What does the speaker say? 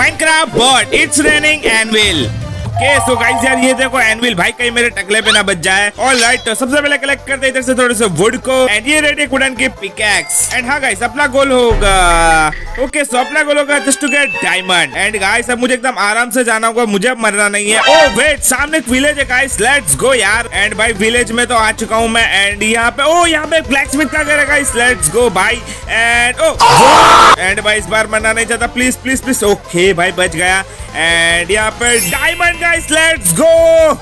Minecraft bot it's raining anvil okay so guys यार, ये देखो एनविल भाई, कहीं मेरे टकले पे ना बच जाए। ऑल राइट तो सबसे पहले कलेक्ट करते हैं इधर से थोड़े से वुड को। एंड ये रेडी वुडन की पिकैक्स एंड हाँ गाइस अपना गोल होगा। ओके सो अपना गोल होगा just to get diamond and guys अब मुझे एकदम आराम से जाना होगा। मुझे अब मरना नहीं है। ओ वेट सामने एक विलेज है गाइस लेट्स गो यार. एंड भाई विलेज में तो आ चुका हूँ मैं। एंड यहाँ पे ओ यहाँ पे ब्लैक स्मिथ का घर है गाइस लेट्स गो भाई एंड ओ एंड भाई, इस बार मरना नहीं चाहता। प्लीज़ प्लीज़ प्लीज़ ओके भाई, बच गया। एंड यहाँ पर डायमंड गाइस लेट्स गो